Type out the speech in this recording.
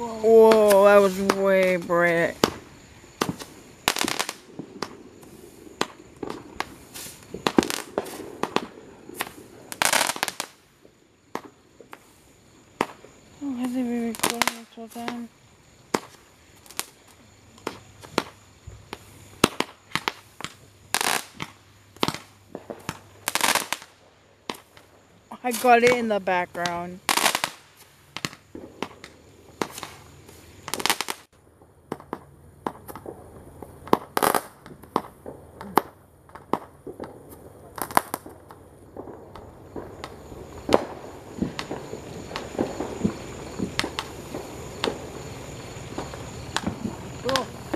Whoa, that was way bright. Oh, has been recording this whole time? I got it in the background. 또.